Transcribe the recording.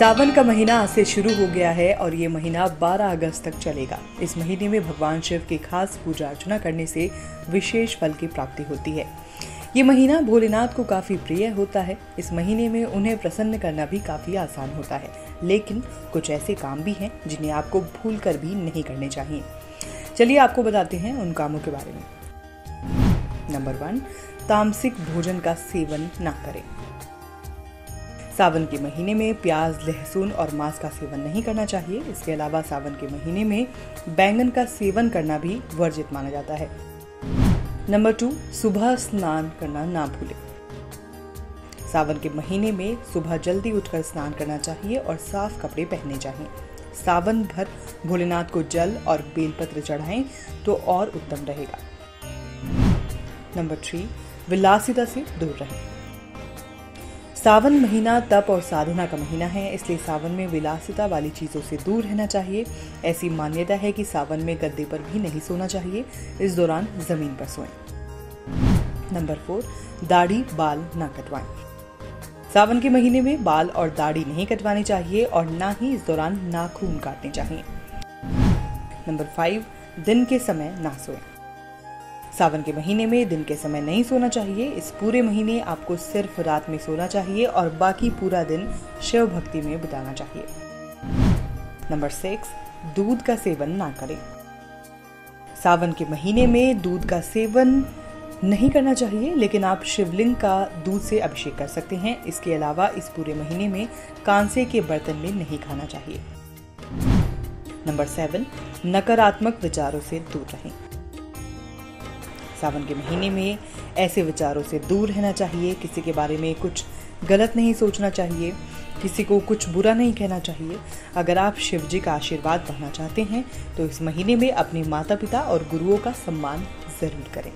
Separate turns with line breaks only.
सावन का महीना आज से शुरू हो गया है और ये महीना 12 अगस्त तक चलेगा। इस महीने में भगवान शिव की खास पूजा अर्चना करने से विशेष फल की प्राप्ति होती है। ये महीना भोलेनाथ को काफ़ी प्रिय होता है। इस महीने में उन्हें प्रसन्न करना भी काफ़ी आसान होता है। लेकिन कुछ ऐसे काम भी हैं जिन्हें आपको भूल कर भी नहीं करने चाहिए। चलिए आपको बताते हैं उन कामों के बारे में। नंबर वन, तामसिक भोजन का सेवन ना करें। सावन के महीने में प्याज, लहसुन और मांस का सेवन नहीं करना चाहिए। इसके अलावा सावन के महीने में बैंगन का सेवन करना भी वर्जित माना जाता है। नंबर टू, सुबह स्नान करना ना भूलें। सावन के महीने में सुबह जल्दी उठकर स्नान करना चाहिए और साफ़ कपड़े पहनने चाहिए। सावन भर भोलेनाथ को जल और बेलपत्र चढ़ाएँ तो और उत्तम रहेगा। नंबर थ्री, विलासिता से दूर रहें। सावन महीना तप और साधना का महीना है, इसलिए सावन में विलासिता वाली चीज़ों से दूर रहना चाहिए। ऐसी मान्यता है कि सावन में गद्दे पर भी नहीं सोना चाहिए। इस दौरान ज़मीन पर सोएँ। नंबर फोर, दाढ़ी बाल ना कटवाएँ। सावन के महीने में बाल और दाढ़ी नहीं कटवानी चाहिए और ना ही इस दौरान नाखून काटने चाहिए। नंबर फाइव, दिन के समय ना सोएँ। सावन के महीने में दिन के समय नहीं सोना चाहिए। इस पूरे महीने आपको सिर्फ़ रात में सोना चाहिए और बाकी पूरा दिन शिव भक्ति में बिताना चाहिए। नंबर सिक्स, दूध का सेवन ना करें। सावन के महीने में दूध का सेवन नहीं करना चाहिए, लेकिन आप शिवलिंग का दूध से अभिषेक कर सकते हैं। इसके अलावा इस पूरे महीने में कांसे के बर्तन में नहीं खाना चाहिए। नंबर सेवन, नकारात्मक विचारों से दूर रहें। सावन के महीने में ऐसे विचारों से दूर रहना चाहिए, किसी के बारे में कुछ गलत नहीं सोचना चाहिए, किसी को कुछ बुरा नहीं कहना चाहिए। अगर आप शिव जी का आशीर्वाद पाना चाहते हैं तो इस महीने में अपने माता पिता और गुरुओं का सम्मान ज़रूर करें।